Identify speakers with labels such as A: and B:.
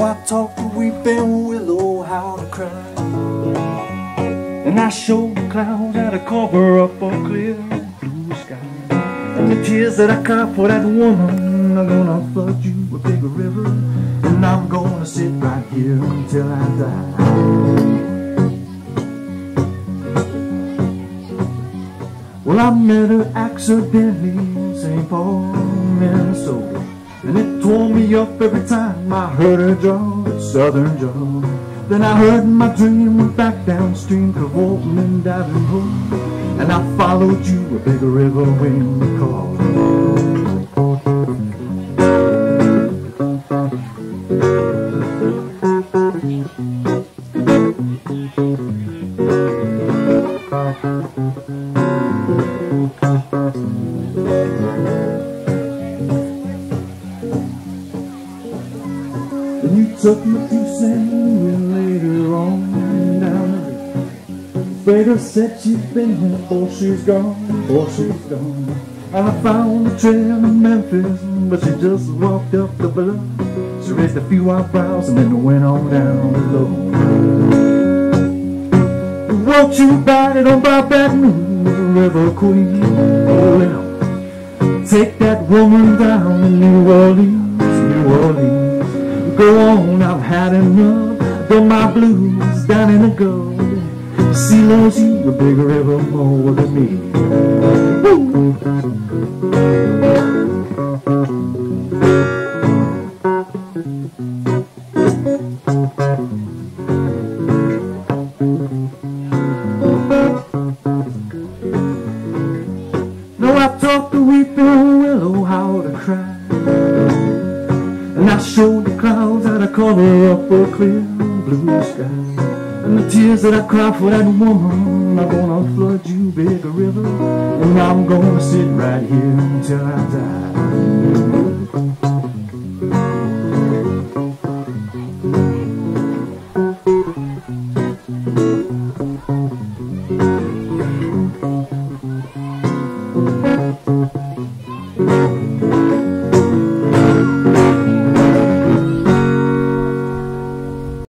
A: I taught the weeping willow how to cry. And I showed the clouds how to cover up a clear blue sky. And the tears that I cried for that woman are gonna flood you a big river. And I'm gonna sit right here until I die. Well, I met her accidentally in St. Paul, Minnesota. And it tore me up every time I heard her draw that southern draw. Then I heard my dream went back downstream to Fulton and Davenport. And I followed you a big river when you called. Took me to St. Louis later on down. Freighter said she's been here before she's gone, before she's gone. I found the trail in Memphis, but she just walked up the bluff. She raised a few eyebrows and then went on down below. Won't you it on by Baton Rouge, River Queen? Oh, well, take that woman down in New Orleans, New Orleans. Go on, I've had enough. Though my blues down in the gold. She loves you a big river more than me. No, I taught the weeping willow how to cry. I showed the clouds that I cover up a clear blue sky. And the tears that I cry for that woman are gonna flood you big a river. And I'm gonna sit right here until I die.